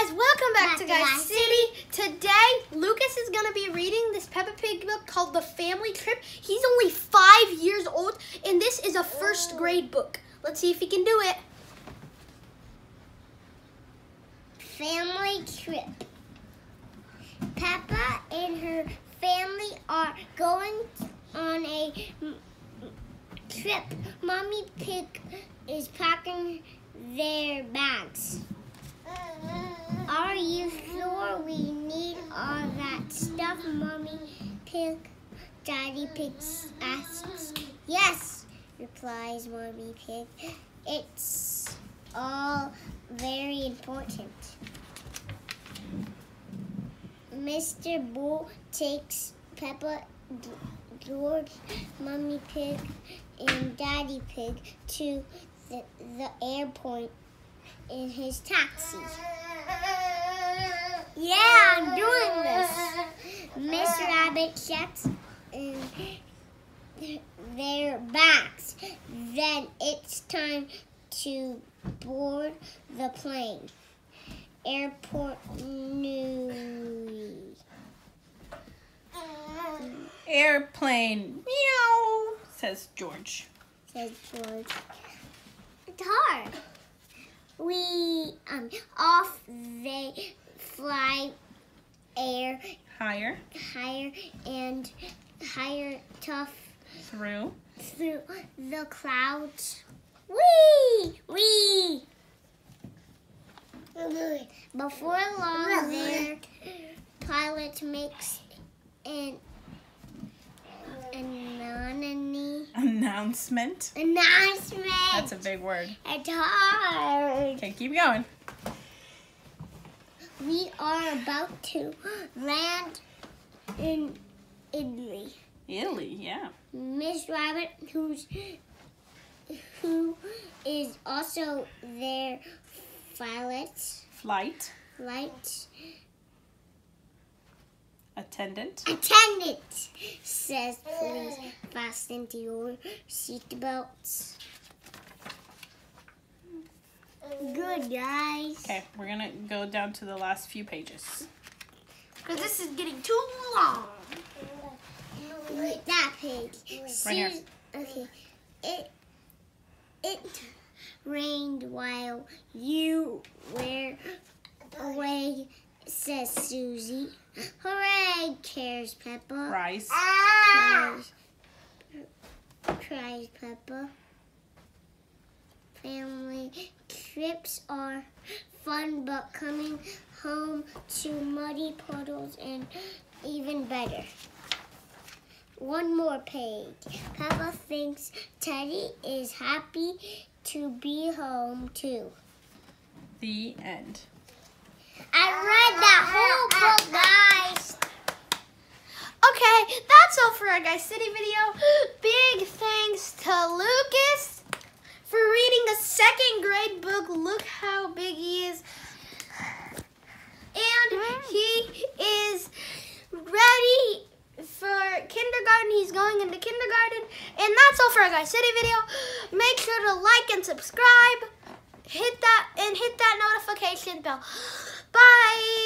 guys, welcome back, Back to Guys City. Today, Lucas is going to be reading this Peppa Pig book called The Family Trip. He's only five years old, and this is a first oh. grade book. Let's see if he can do it. Family trip. Peppa and her family are going on a trip. Mommy Pig is packing their bags. Uh-huh. Are you sure we need all that stuff, Mommy Pig? Daddy Pig asks. Yes, replies Mommy Pig. It's all very important. Mr. Bull takes Peppa, George, Mommy Pig, and Daddy Pig to the, the airport in his taxi. Yeah, I'm doing this. Miss Rabbit checks in their backs. Then it's time to board the plane. Airport news. Airplane. Meow, says George. Says George. It's hard. We um off they fly air Higher higher and higher tough through. through the clouds. Wee! Wee! Before long, their pilot makes an anonymous Announcement. announcement. That's a big word. It's hard. Okay, keep going. We are about to land in Italy. Italy, yeah. Miss Rabbit, who's who is also their pilot, Flight flight attendant. attendant, says please fasten to your seatbelts. Good guys. Okay, we're gonna go down to the last few pages. Because this is getting too long. Wait, that page. Right here. Okay. It it rained while you were away, says Suzy. Hooray, cares Peppa. Rice. Ah! Cries, cries Peppa. Family trips are fun, but coming home to muddy puddles and even better. One more page. Peppa thinks Teddy is happy to be home too. The end. I read that whole book, guys. Okay, that's all for our Guys City video. Big thanks to Lucas for reading a second grade book. Look how big he is. And he is ready for kindergarten. He's going into kindergarten. And that's all for our Guys City video. Make sure to like and subscribe. Hit that and hit that notification bell. Bye.